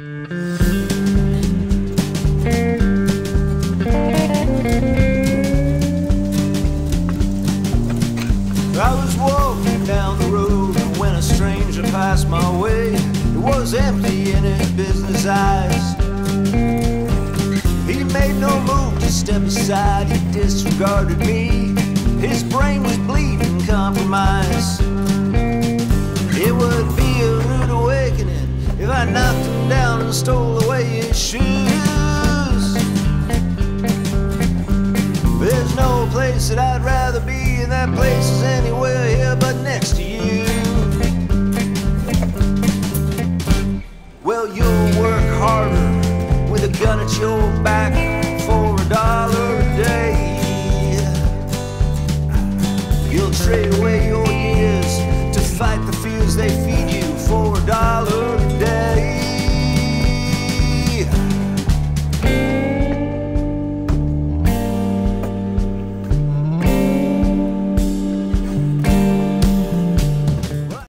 I was walking down the road when a stranger passed my way. It was empty in his business eyes. He made no move to step aside, he disregarded me. Stole away his shoes. There's no place that I'd rather be, and that place is anywhere here but next to you. Well, you'll work harder with a gun at your back for a dollar a day. You'll trade away your years to fight the fears they feed you for a dollar